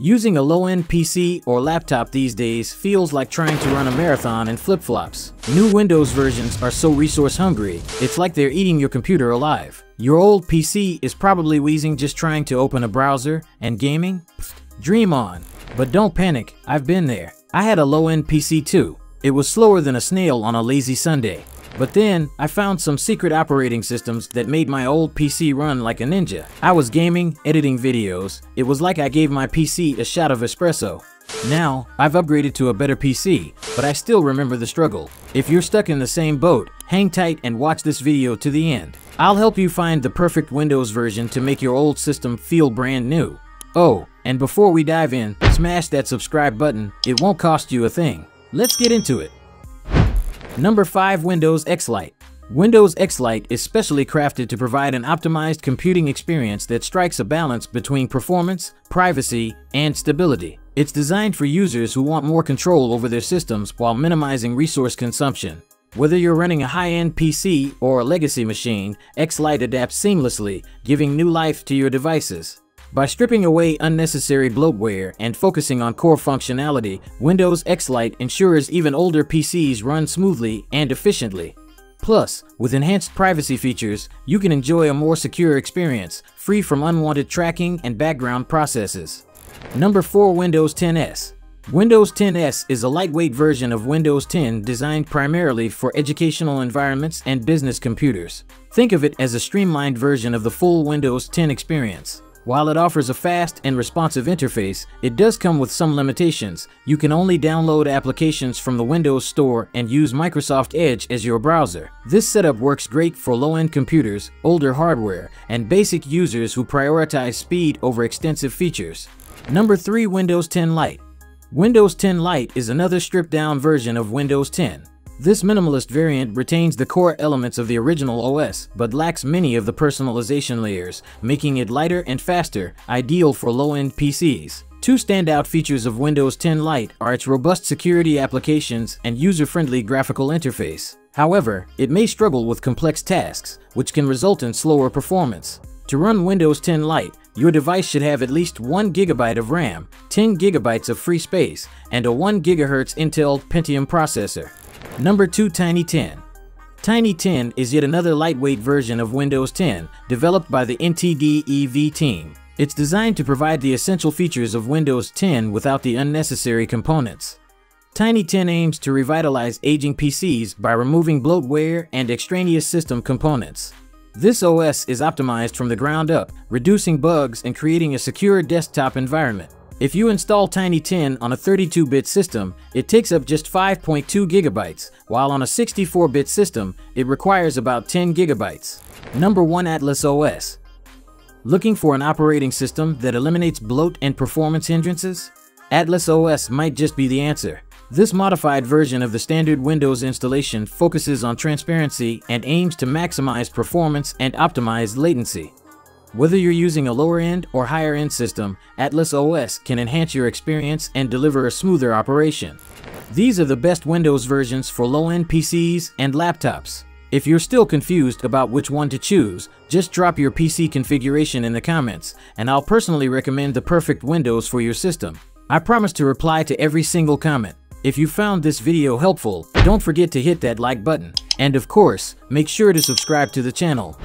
Using a low-end PC or laptop these days feels like trying to run a marathon in flip-flops. New Windows versions are so resource hungry, it's like they're eating your computer alive. Your old PC is probably wheezing just trying to open a browser, and gaming? Dream on. But don't panic, I've been there. I had a low-end PC too. It was slower than a snail on a lazy Sunday. But then, I found some secret operating systems that made my old PC run like a ninja. I was gaming, editing videos. It was like I gave my PC a shot of espresso. Now, I've upgraded to a better PC, but I still remember the struggle. If you're stuck in the same boat, hang tight and watch this video to the end. I'll help you find the perfect Windows version to make your old system feel brand new. Oh, and before we dive in, smash that subscribe button, it won't cost you a thing. Let's get into it. Number 5 Windows X-Lite Windows X-Lite is specially crafted to provide an optimized computing experience that strikes a balance between performance, privacy, and stability. It's designed for users who want more control over their systems while minimizing resource consumption. Whether you're running a high-end PC or a legacy machine, X-Lite adapts seamlessly, giving new life to your devices. By stripping away unnecessary bloatware and focusing on core functionality, Windows X-Lite ensures even older PCs run smoothly and efficiently. Plus, with enhanced privacy features, you can enjoy a more secure experience, free from unwanted tracking and background processes. Number 4 Windows 10 S Windows 10 S is a lightweight version of Windows 10 designed primarily for educational environments and business computers. Think of it as a streamlined version of the full Windows 10 experience. While it offers a fast and responsive interface, it does come with some limitations. You can only download applications from the Windows Store and use Microsoft Edge as your browser. This setup works great for low-end computers, older hardware, and basic users who prioritize speed over extensive features. Number 3 Windows 10 Lite Windows 10 Lite is another stripped-down version of Windows 10. This minimalist variant retains the core elements of the original OS, but lacks many of the personalization layers, making it lighter and faster, ideal for low-end PCs. Two standout features of Windows 10 Lite are its robust security applications and user-friendly graphical interface. However, it may struggle with complex tasks, which can result in slower performance. To run Windows 10 Lite, your device should have at least 1 GB of RAM, 10 GB of free space, and a 1 GHz Intel Pentium processor. Number 2 Tiny 10 Tiny 10 is yet another lightweight version of Windows 10 developed by the NTDEV team. It's designed to provide the essential features of Windows 10 without the unnecessary components. Tiny 10 aims to revitalize aging PCs by removing bloatware and extraneous system components. This OS is optimized from the ground up, reducing bugs and creating a secure desktop environment. If you install Tiny 10 on a 32-bit system, it takes up just 5.2 gigabytes, while on a 64-bit system, it requires about 10 gigabytes. Number 1 Atlas OS Looking for an operating system that eliminates bloat and performance hindrances? Atlas OS might just be the answer. This modified version of the standard Windows installation focuses on transparency and aims to maximize performance and optimize latency. Whether you're using a lower end or higher end system, Atlas OS can enhance your experience and deliver a smoother operation. These are the best Windows versions for low-end PCs and laptops. If you're still confused about which one to choose, just drop your PC configuration in the comments, and I'll personally recommend the perfect Windows for your system. I promise to reply to every single comment. If you found this video helpful, don't forget to hit that like button. And of course, make sure to subscribe to the channel.